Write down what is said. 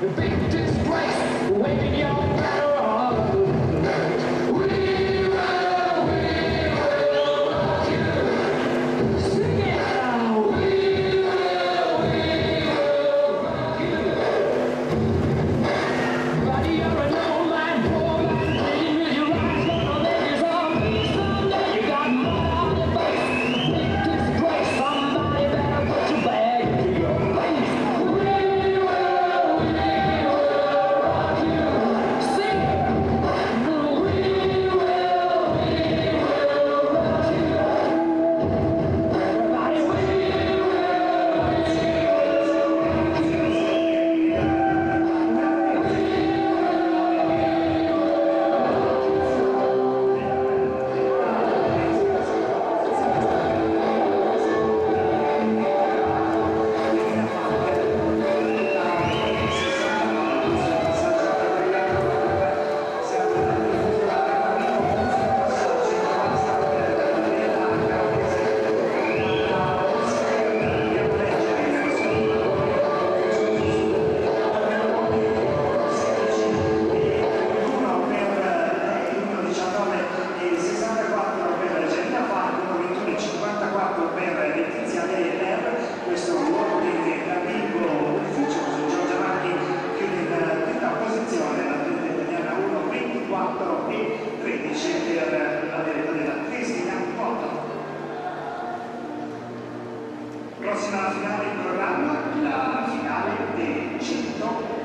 The big disgrace, the waking yard. Prossima finale in programma, la finale del 100